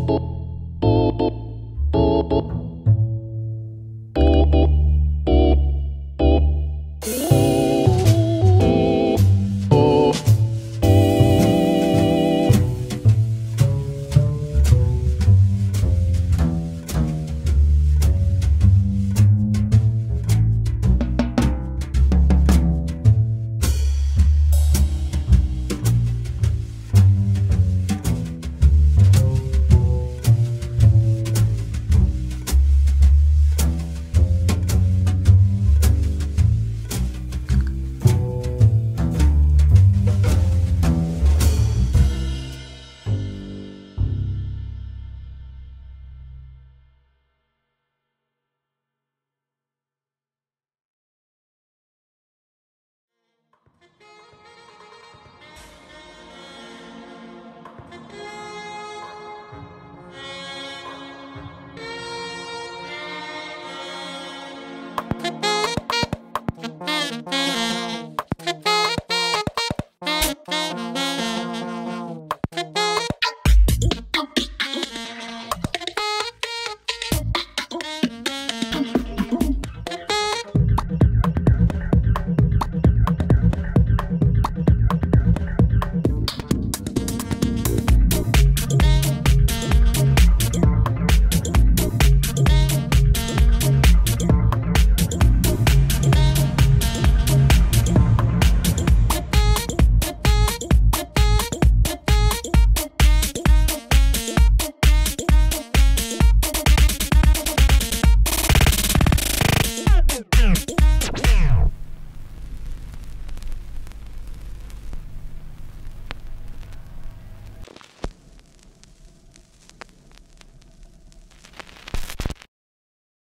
Boom.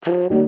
Thank